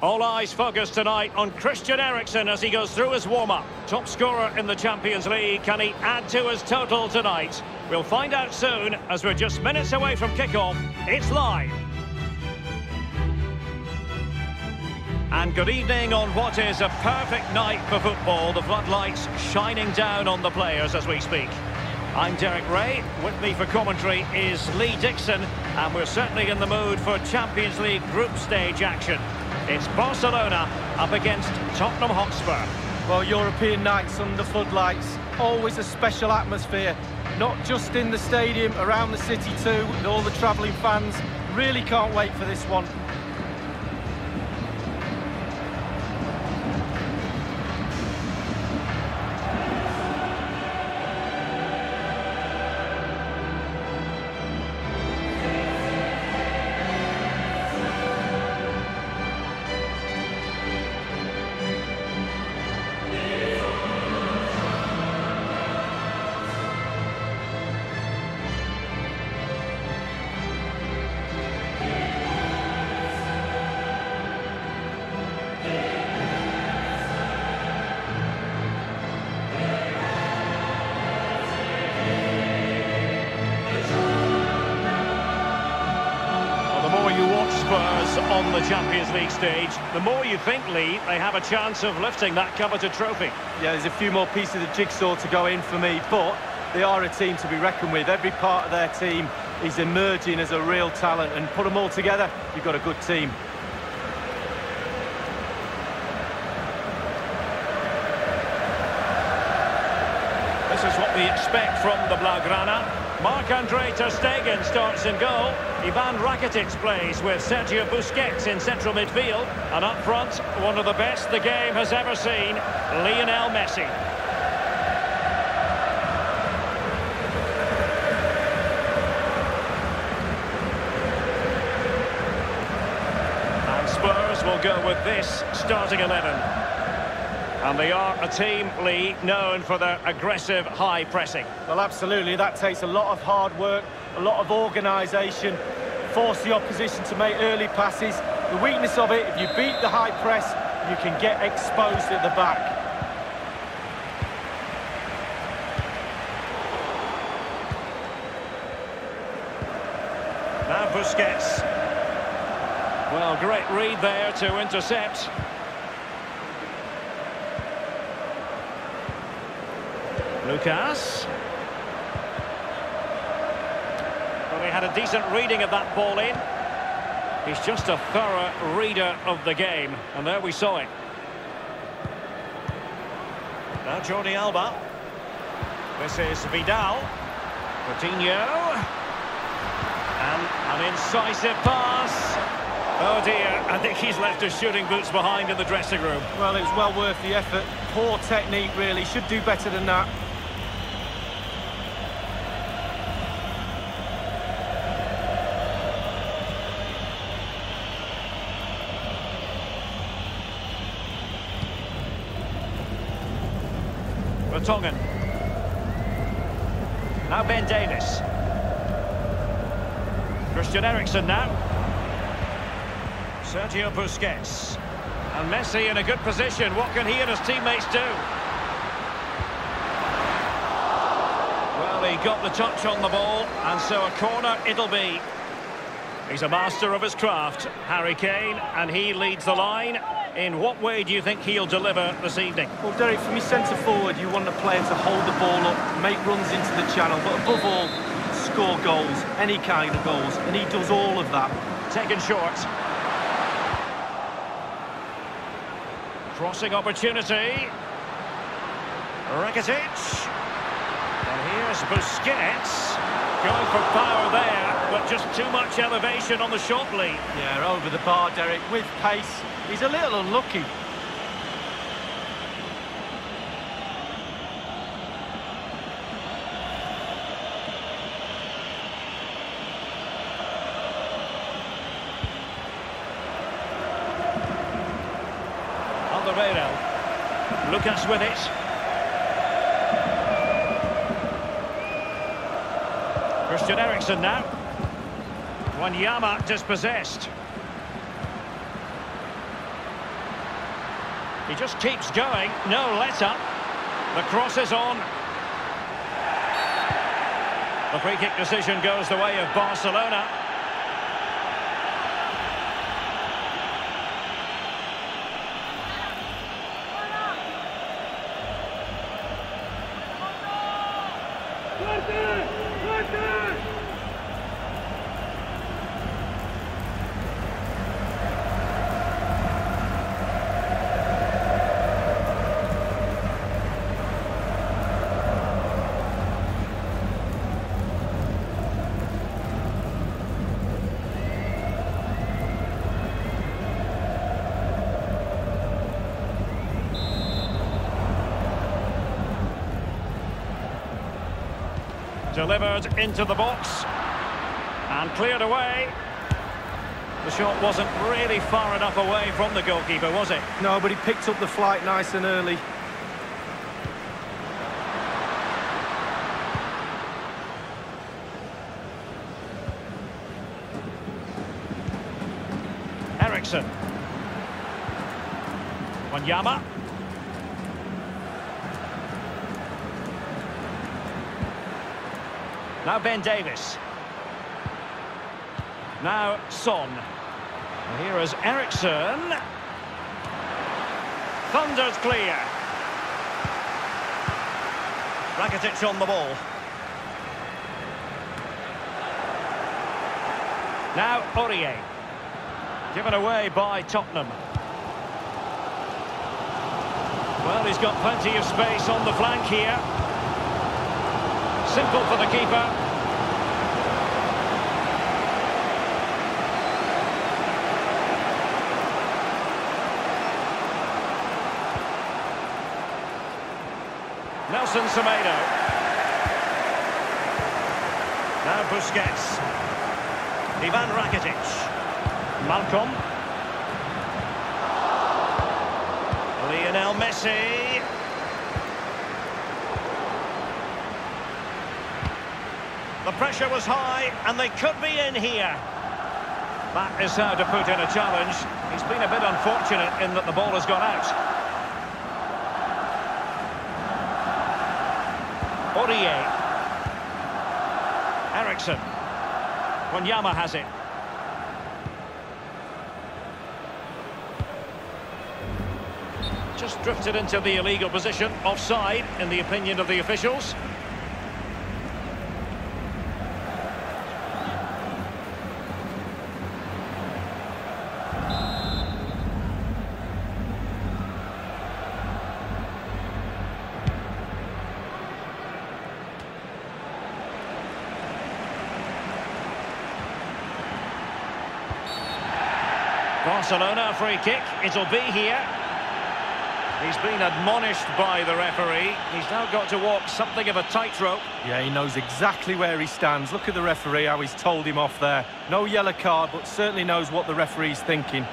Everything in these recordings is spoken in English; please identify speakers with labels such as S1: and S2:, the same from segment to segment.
S1: All eyes focused tonight on Christian Eriksen as he goes through his warm-up. Top scorer in the Champions League, can he add to his total tonight? We'll find out soon as we're just minutes away from kickoff. It's live. And good evening on what is a perfect night for football. The floodlights shining down on the players as we speak. I'm Derek Ray. With me for commentary is Lee Dixon. And we're certainly in the mood for Champions League group stage action. It's Barcelona up against Tottenham Hotspur.
S2: Well, European nights under floodlights, always a special atmosphere. Not just in the stadium, around the city too, with all the travelling fans. Really can't wait for this one.
S1: The Champions League stage, the more you think, Lee, they have a chance of lifting that coveted trophy.
S2: Yeah, there's a few more pieces of jigsaw to go in for me, but they are a team to be reckoned with. Every part of their team is emerging as a real talent, and put them all together, you've got a good team.
S1: This is what we expect from the Blaugrana. Marc-Andre Ter Stegen starts in goal. Ivan Rakitic plays with Sergio Busquets in central midfield. And up front, one of the best the game has ever seen, Lionel Messi. And Spurs will go with this starting 11. And they are a team, Lee, known for their aggressive high pressing.
S2: Well, absolutely. That takes a lot of hard work, a lot of organisation, force the opposition to make early passes. The weakness of it, if you beat the high press, you can get exposed at the back.
S1: Now Busquets. Well, great read there to intercept. Lucas. Well, he had a decent reading of that ball in. He's just a thorough reader of the game. And there we saw it. Now Jordi Alba. This is Vidal. Coutinho. And an incisive pass. Oh dear, I think he's left his shooting boots behind in the dressing room.
S2: Well, it was well worth the effort. Poor technique, really. Should do better than that.
S1: Vertonghen. Now Ben Davies. Christian Eriksen now. Sergio Busquets. And Messi in a good position. What can he and his teammates do? Well, he got the touch on the ball, and so a corner it'll be. He's a master of his craft, Harry Kane, and he leads the line. In what way do you think he'll deliver this evening?
S2: Well, Derek, for me, centre-forward, you want a player to hold the ball up, make runs into the channel, but above all, score goals, any kind of goals, and he does all of that.
S1: Taken short. Crossing opportunity. Rakitic. And here's Busquets. Going for power there, but just too much elevation on the shot lead.
S2: Yeah, over the bar, Derek, with pace. He's a little unlucky.
S1: Alderweireld. Lucas with it. Christian Eriksen now. Wanyama dispossessed. He just keeps going, no let up. The cross is on. The free kick decision goes the way of Barcelona. Delivered into the box. And cleared away. The shot wasn't really far enough away from the goalkeeper, was it?
S2: No, but he picked up the flight nice and early.
S1: Eriksen. Wanyama. Now Ben Davies. Now Son. Here is Eriksen. Thunders clear. Rakitic on the ball. Now Aurier. Given away by Tottenham. Well, he's got plenty of space on the flank here. Simple for the keeper. Nelson Semedo. Now Busquets. Ivan Rakitic. Malcom. Lionel Messi. The pressure was high, and they could be in here. That is how to put in a challenge. He's been a bit unfortunate in that the ball has gone out. Aurier. Eriksen. Wanyama has it. Just drifted into the illegal position, offside, in the opinion of the officials. Barcelona free kick. It'll be here. He's been admonished by the referee. He's now got to walk something of a tightrope.
S2: Yeah, he knows exactly where he stands. Look at the referee, how he's told him off there. No yellow card, but certainly knows what the referee's thinking.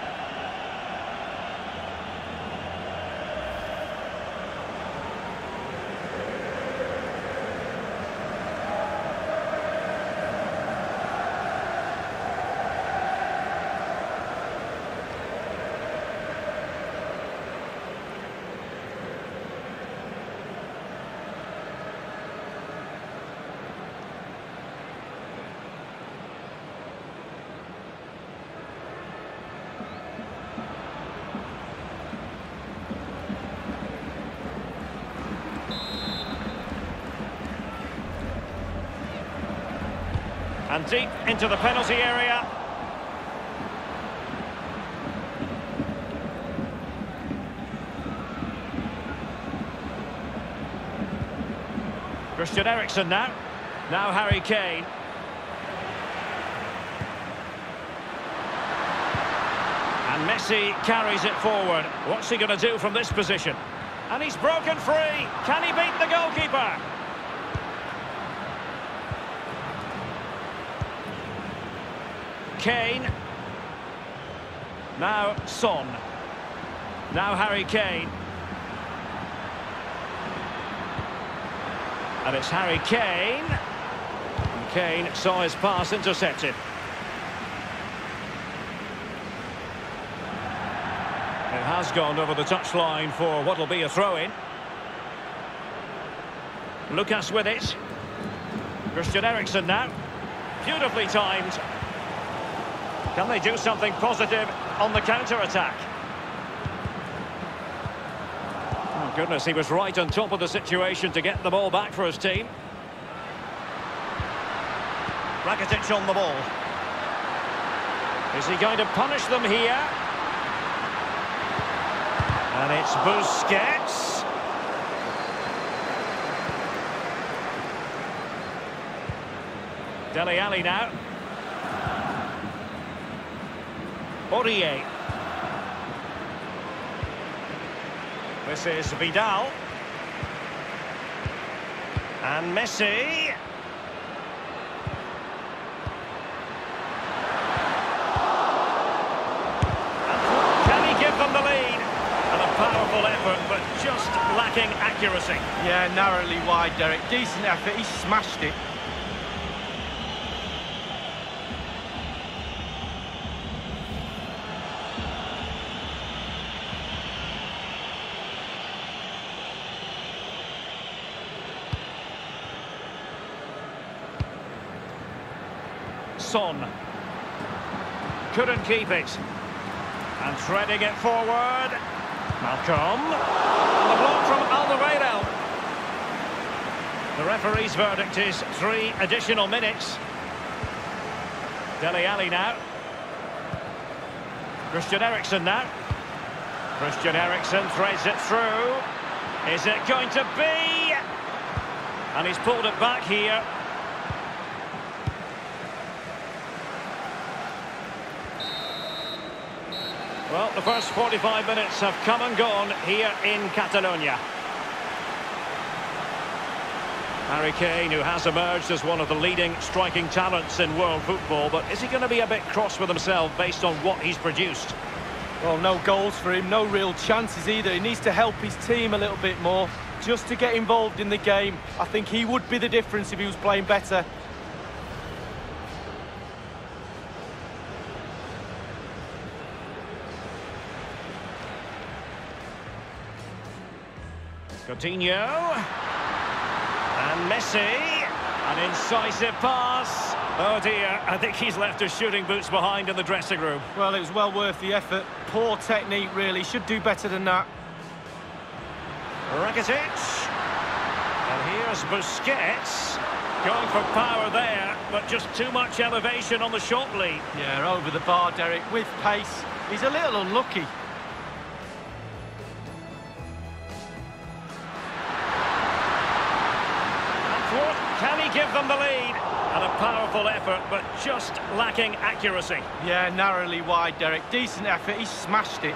S1: And deep into the penalty area. Christian Eriksen now. Now Harry Kane. And Messi carries it forward. What's he going to do from this position? And he's broken free. Can he beat the goalkeeper? Kane. Now Son. Now Harry Kane. And it's Harry Kane. And Kane saw his pass intercepted. It has gone over the touchline for what will be a throw-in. Lucas with it. Christian Eriksen now. Beautifully timed. Can they do something positive on the counter-attack? Oh, goodness, he was right on top of the situation to get the ball back for his team. Rakitic on the ball. Is he going to punish them here? And it's Busquets. Dele Alli now. Aurier. This is Vidal. And Messi. Can he give them the lead? And a powerful effort, but just lacking accuracy.
S2: Yeah, narrowly wide, Derek. Decent effort. He smashed it.
S1: Son. Couldn't keep it. And threading it forward. Malcom. And the block from Alderweireld. The referee's verdict is three additional minutes. Dele Alli now. Christian Eriksen now. Christian Eriksen threads it through. Is it going to be? And he's pulled it back here. Well, the first 45 minutes have come and gone here in Catalonia. Harry Kane, who has emerged as one of the leading striking talents in world football, but is he going to be a bit cross with himself based on what he's produced?
S2: Well, no goals for him, no real chances either. He needs to help his team a little bit more, just to get involved in the game. I think he would be the difference if he was playing better.
S1: Coutinho. And Messi. An incisive pass. Oh dear, I think he's left his shooting boots behind in the dressing room.
S2: Well, it was well worth the effort. Poor technique, really. Should do better than that.
S1: Rakitic. And here's Busquets. Going for power there, but just too much elevation on the short lead.
S2: Yeah, over the bar, Derek, with pace. He's a little unlucky.
S1: Powerful effort, but just lacking accuracy.
S2: Yeah, narrowly wide, Derek. Decent effort. He smashed it.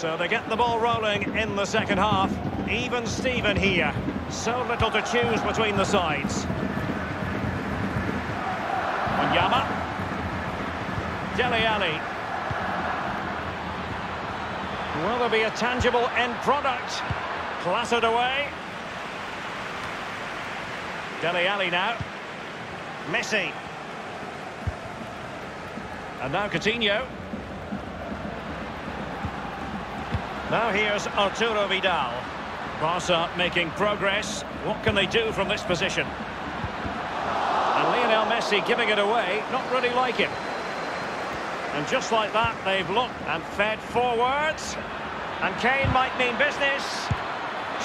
S1: So they get the ball rolling in the second half. Even Steven here. So little to choose between the sides. Wanyama. Dele Alli. Will there be a tangible end product? Clattered away. Dele Alli now. Messi. And now Coutinho. Now here's Arturo Vidal. Barca making progress. What can they do from this position? And Lionel Messi giving it away, not really like it. And just like that, they've looked and fed forwards. And Kane might mean business.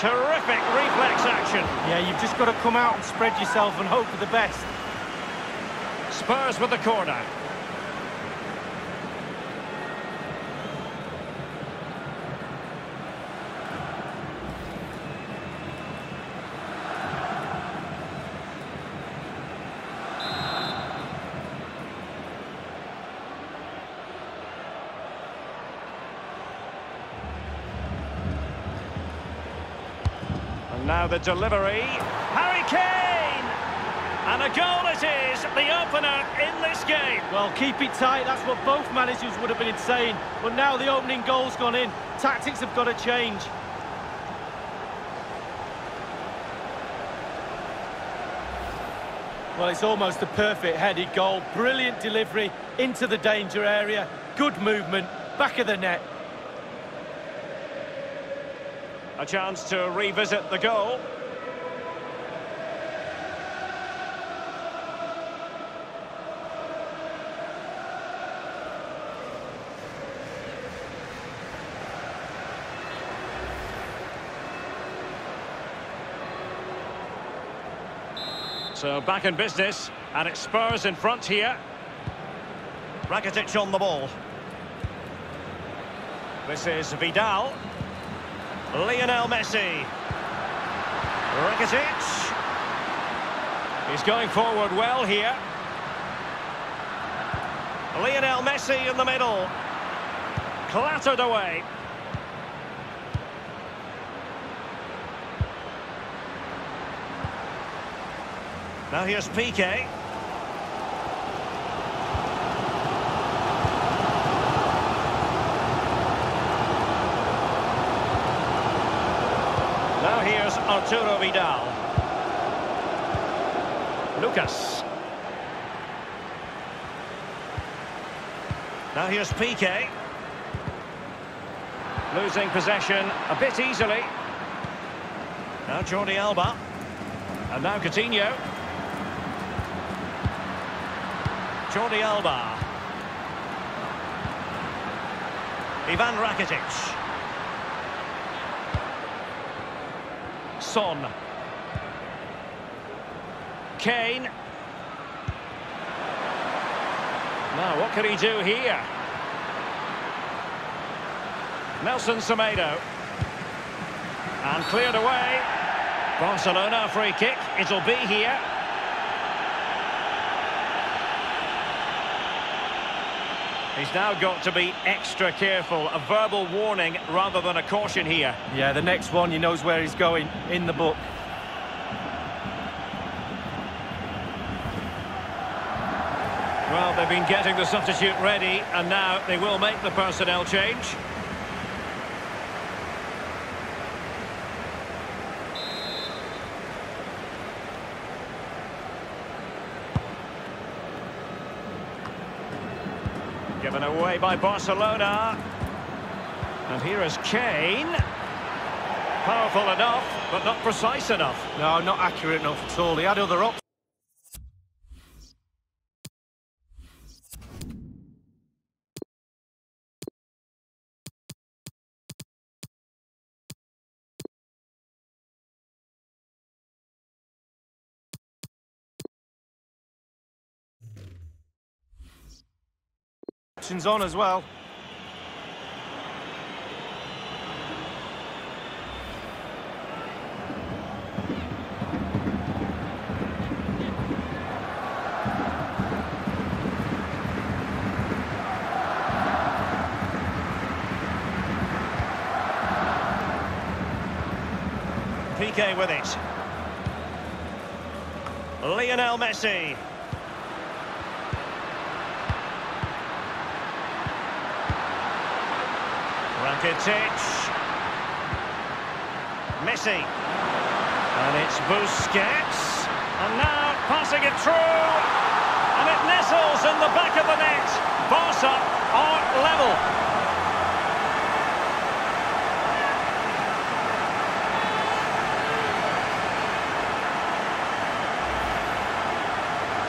S1: Terrific reflex action.
S2: Yeah, you've just got to come out and spread yourself and hope for the best.
S1: Spurs with the corner. Now the delivery. Harry Kane! And a goal it is, the opener in this game.
S2: Well, keep it tight, that's what both managers would have been saying. But now the opening goal's gone in. Tactics have got to change. Well, it's almost a perfect headed goal. Brilliant delivery into the danger area. Good movement, back of the net.
S1: A chance to revisit the goal. So back in business, and it's Spurs in front here. Rakitic on the ball. This is Vidal. Lionel Messi. Rakitic. He's going forward well here. Lionel Messi in the middle. Clattered away. Now here's Piqué. Now here's Arturo Vidal. Lucas. Now here's Piqué. Losing possession a bit easily. Now Jordi Alba. And now Coutinho. Jordi Alba. Ivan Rakitic. Son. Kane. Now, what can he do here? Nelson Semedo. And cleared away. Barcelona free kick. It'll be here. He's now got to be extra careful. A verbal warning rather than a caution here.
S2: Yeah, the next one, he knows where he's going in the book.
S1: Well, they've been getting the substitute ready, and now they will make the personnel change. Given away by Barcelona. And here is Kane. Powerful enough, but not precise enough.
S2: No, not accurate enough at all. He had other options. Options on as well.
S1: Piqué with it. Lionel Messi. Rakitic. Messi. And it's Busquets. And now passing it through. And it nestles in the back of the net. Barca are level.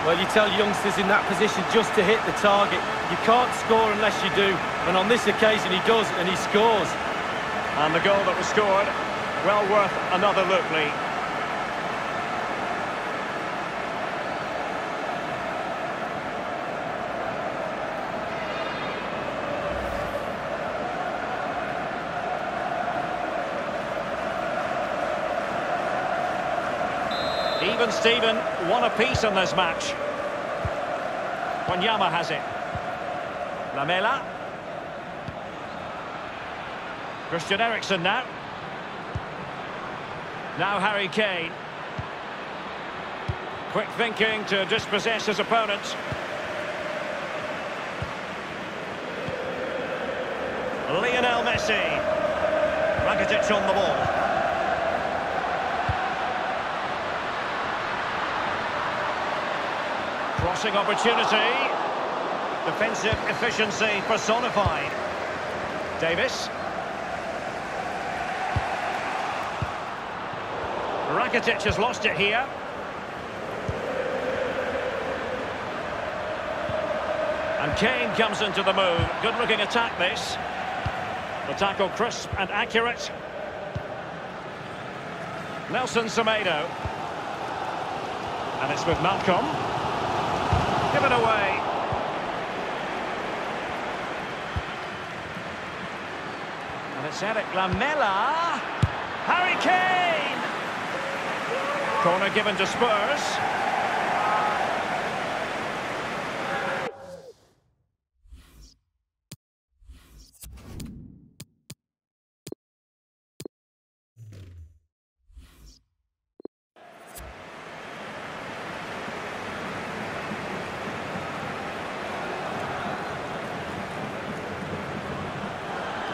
S2: Well, you tell youngsters in that position just to hit the target. You can't score unless you do. And on this occasion, he does, and he scores.
S1: And the goal that was scored, well worth another look, Lee. Even Steven, one apiece in this match. Wanyama has it. Lamela. Christian Eriksen now. Now Harry Kane. Quick thinking to dispossess his opponent. Lionel Messi. Rakitic on the ball. Opportunity. Defensive efficiency personified. Davies. Rakitic has lost it here. And Kane comes into the move. Good-looking attack, this. The tackle crisp and accurate. Nelson Semedo. And it's with Malcom. Given away. And it's Eric Lamela. Harry Kane! Corner given to Spurs.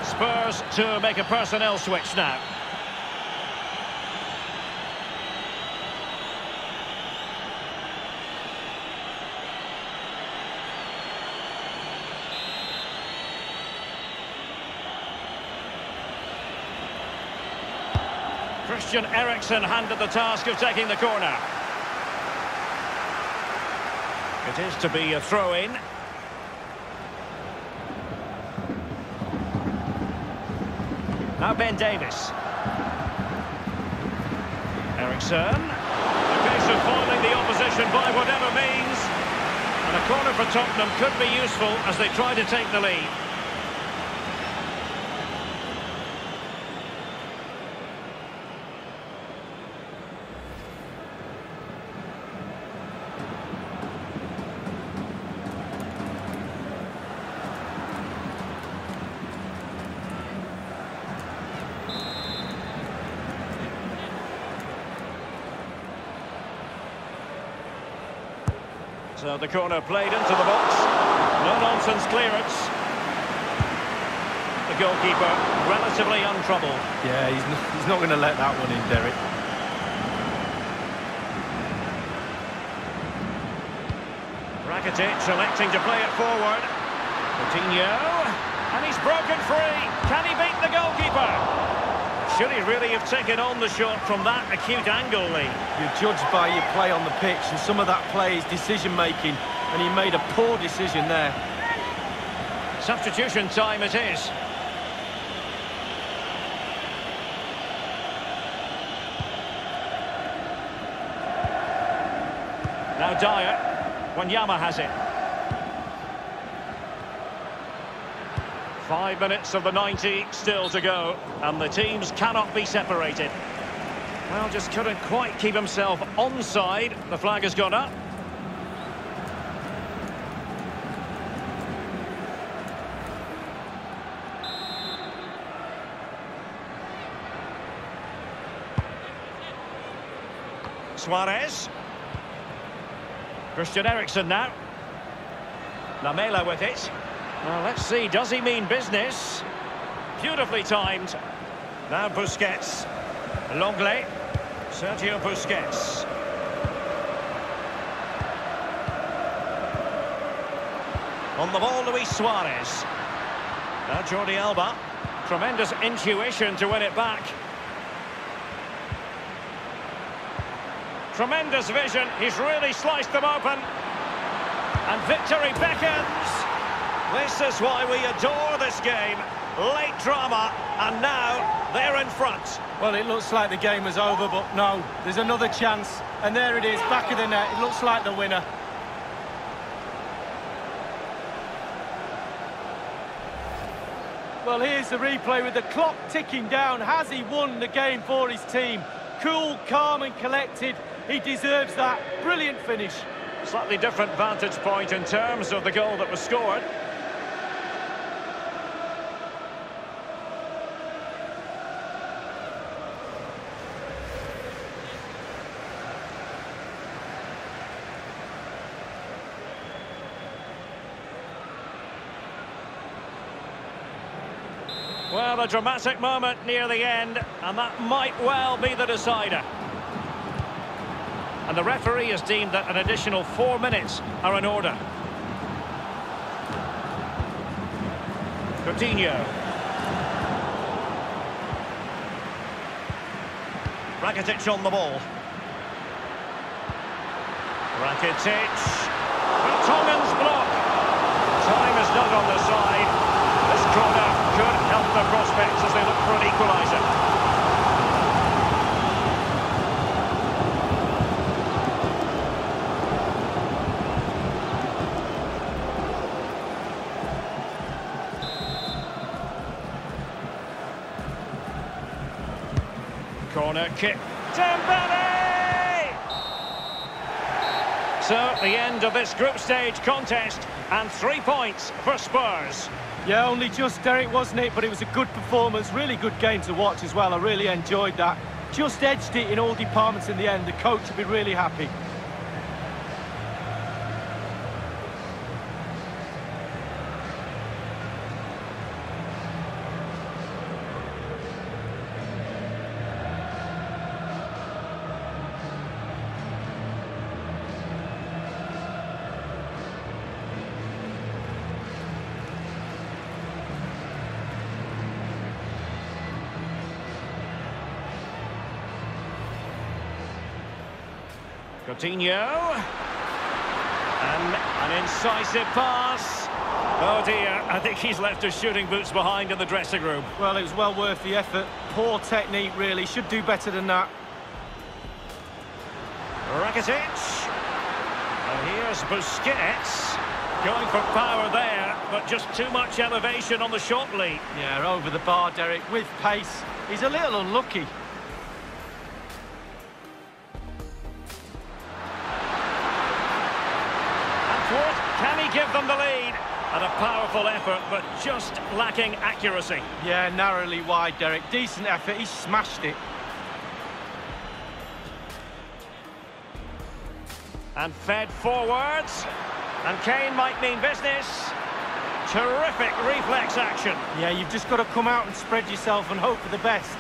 S1: Spurs to make a personnel switch now. Christian Eriksen handed the task of taking the corner. It is to be a throw-in. Now Ben Davies. Eriksen. A case of foiling the opposition by whatever means. And a corner for Tottenham could be useful as they try to take the lead. So the corner played into the box. No-nonsense clearance. The goalkeeper relatively untroubled.
S2: Yeah, he's, n he's not going to let that one in, Derek.
S1: Rakitic electing to play it forward. Coutinho. And he's broken free. Can he beat the goalkeeper? Should he really have taken on the shot from that acute angle, Lee?
S2: You're judged by your play on the pitch, and some of that play is decision-making, and he made a poor decision there.
S1: Substitution time it is. Now Dier. Wanyama has it. Five minutes of the 90 still to go, and the teams cannot be separated. Well, just couldn't quite keep himself onside. The flag has gone up. Suarez. Christian Eriksen now. Lamela with it. Well, let's see, does he mean business? Beautifully timed. Now Busquets. Lenglet. Sergio Busquets. On the ball, Luis Suarez. Now Jordi Alba. Tremendous intuition to win it back. Tremendous vision. He's really sliced them open. And victory beckons. This is why we adore this game. Late drama, and now they're in front.
S2: Well, it looks like the game was over, but no, there's another chance. And there it is, back of the net. It looks like the winner. Well, here's the replay with the clock ticking down. Has he won the game for his team? Cool, calm and collected. He deserves that. Brilliant finish.
S1: Slightly different vantage point in terms of the goal that was scored. Well, a dramatic moment near the end, and that might well be the decider. And the referee has deemed that an additional four minutes are in order. Coutinho. Rakitic on the ball. Rakitic. Tongan's block. Time is not on the side. This corner could help the prospects as they look for an equaliser. Corner kick. Dembele! So, the end of this group stage contest, and three points for Spurs.
S2: Yeah, only just, Derek, wasn't it? But it was a good performance, really good game to watch as well. I really enjoyed that. Just edged it in all departments in the end. The coach will be really happy.
S1: Coutinho. And an incisive pass. Oh dear, I think he's left his shooting boots behind in the dressing room.
S2: Well, it was well worth the effort. Poor technique, really. Should do better than that.
S1: Rakitic. And here's Busquets. Going for power there, but just too much elevation on the shot lead.
S2: Yeah, over the bar, Derek, with pace. He's a little unlucky.
S1: Powerful effort, but just lacking accuracy.
S2: Yeah, narrowly wide, Derek. Decent effort. He smashed it.
S1: And fed forwards. And Kane might mean business. Terrific reflex action.
S2: Yeah, you've just got to come out and spread yourself and hope for the best.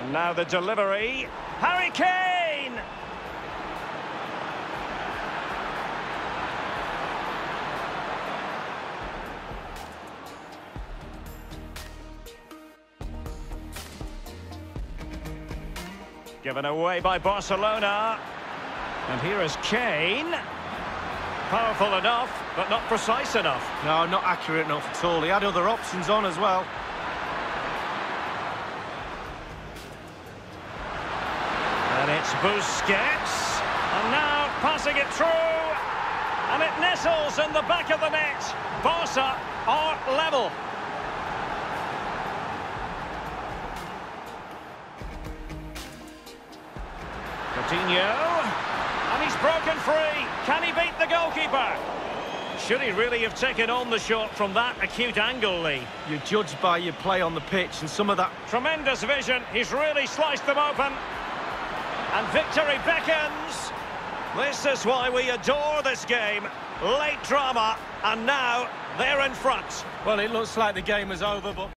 S1: And now the delivery. Harry Kane! Given away by Barcelona. And here is Kane. Powerful enough, but not precise enough.
S2: No, not accurate enough at all. He had other options on as well.
S1: And it's Busquets. And now passing it through. And it nestles in the back of the net. Barca are level. Coutinho. And he's broken free. Can he beat the goalkeeper? Should he really have taken on the shot from that acute angle, Lee?
S2: You're judged by your play on the pitch and some of that...
S1: Tremendous vision. He's really sliced them open. And victory beckons. This is why we adore this game. Late drama, and now they're in front.
S2: Well, it looks like the game is over, but...